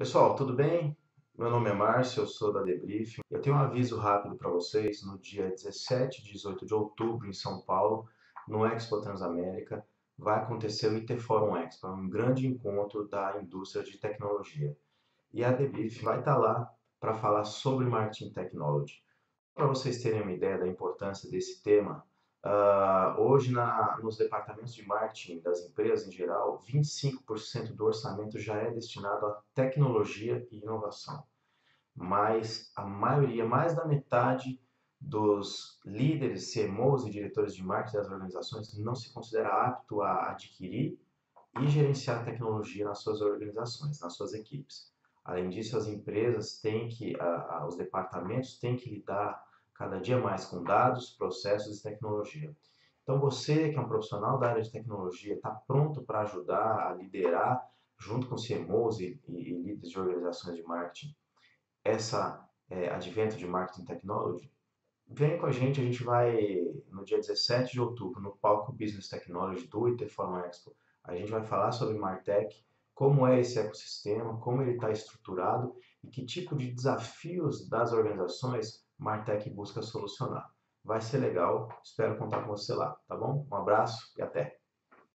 Pessoal, tudo bem? Meu nome é Márcio, eu sou da Debrief. Eu tenho um aviso rápido para vocês. No dia 17 e 18 de outubro, em São Paulo, no Expo Transamérica, vai acontecer o IT Forum Expo, um grande encontro da indústria de tecnologia. E a Debrief vai estar lá para falar sobre Marketing Technology. Para vocês terem uma ideia da importância desse tema, Uh, hoje, na, nos departamentos de marketing das empresas em geral, 25% do orçamento já é destinado a tecnologia e inovação. Mas a maioria, mais da metade dos líderes, CMOs e diretores de marketing das organizações não se considera apto a adquirir e gerenciar tecnologia nas suas organizações, nas suas equipes. Além disso, as empresas têm que, uh, os departamentos têm que lidar cada dia mais com dados, processos e tecnologia. Então você que é um profissional da área de tecnologia está pronto para ajudar a liderar junto com CMOs e, e, e líderes de organizações de marketing essa é, advento de marketing technology? Vem com a gente, a gente vai no dia 17 de outubro no palco Business Technology do IT Forum Expo. A gente vai falar sobre Martech, como é esse ecossistema, como ele está estruturado e que tipo de desafios das organizações Martech busca solucionar. Vai ser legal, espero contar com você lá, tá bom? Um abraço e até!